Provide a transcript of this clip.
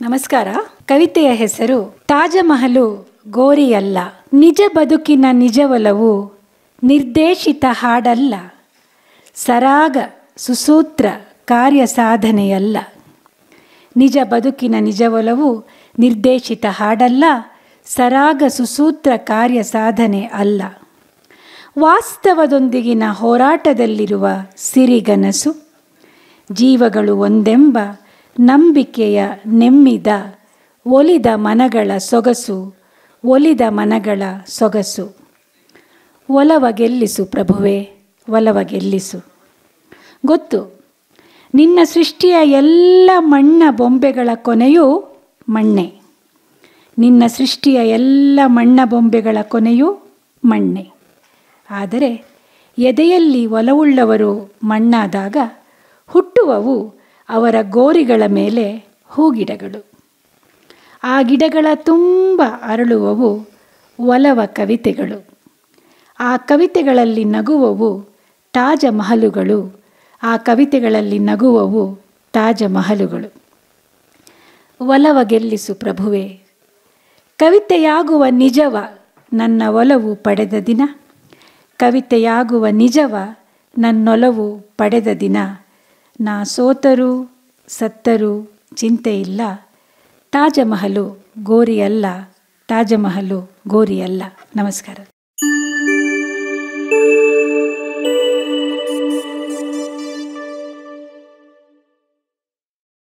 ನಮಸ್ಕಾರ. ಕವಿತೆಯ ಹೆಸರು ತಾಜಮಹಲು ಗೋರಿಯಲ್ಲ. ನಿಜ ಬದುಕಿನ ನಿಜವಲವು ನಿರ್ದೇಶಿತ ಹಾಡಲ್ಲ. ಸರಾಗ, ಸುಸೂತ್ರ ಕಾರ್ಯ ಸಾಧನೆಯಲ್ಲ. ನಿಜ ಬದುಕಿನ ನಿಜವಲವು ನಿರ್ದೇಶಿತ ಹಾಡಲ್ಲ. ಸರಾಗ, ಸುಸೂತ್ರ ಕಾರ್ಯ ಸಾಧನೆ ಅಲ್ಲ. ವಾಸ್ತವದೊಂದಿಗಿನ ಹೋರಾಟದಲ್ಲಿರುವ ಸಿರಿಗನಸು, ಜೀವಗಳು ಒಂದೆಂಬ ನಂಬಿಕೆಯ ನೆಮ್ಮಿದ ಒಲಿದ ಮನಗಳ ಸೊಗಸು, ಒಲಿದ ಮನಗಳ ಸೊಗಸು. ಒಲವ ಗೆಲ್ಲಿಸು ಪ್ರಭುವೆ, ಒಲವ ಗೆಲ್ಲಿಸು. ಗೊತ್ತು, ನಿನ್ನ ಸೃಷ್ಟಿಯ ಎಲ್ಲ ಮಣ್ಣ ಬೊಂಬೆಗಳ ಕೊನೆಯೂ ಮಣ್ಣೆ. ನಿನ್ನ ಸೃಷ್ಟಿಯ ಎಲ್ಲ ಮಣ್ಣ ಬೊಂಬೆಗಳ ಕೊನೆಯೂ ಮಣ್ಣೆ. ಆದರೆ ಎದೆಯಲ್ಲಿ ಒಲವುಳ್ಳವರು ಮಣ್ಣಾದಾಗ ಹುಟ್ಟುವವು ಅವರ ಗೋರಿಗಳ ಮೇಲೆ ಹೂಗಿಡಗಳು. ಆ ಗಿಡಗಳ ತುಂಬ ಅರಳುವವು ಒಲವ ಕವಿತೆಗಳು. ಆ ಕವಿತೆಗಳಲ್ಲಿ ನಗುವವು ತಾಜಮಹಲುಗಳು. ಆ ಕವಿತೆಗಳಲ್ಲಿ ನಗುವವು ತಾಜಮಹಲುಗಳು. ಒಲವ ಗೆಲ್ಲಿಸು ಪ್ರಭುವೆ. ಕವಿತೆಯಾಗುವ ನಿಜವ ನನ್ನ ಒಲವು ಪಡೆದ ದಿನ. ಕವಿತೆಯಾಗುವ ನಿಜವ ನನ್ನೊಲವು ಪಡೆದ ದಿನ. ನಾ ಸೋತರೂ ಸತ್ತರೂ ಚಿಂತೆ ಇಲ್ಲ. ತಾಜಮಹಲು ಗೋರಿಯಲ್ಲ ತಾಜಮಹಲು ಗೋರಿಯಲ್ಲ. ನಮಸ್ಕಾರ.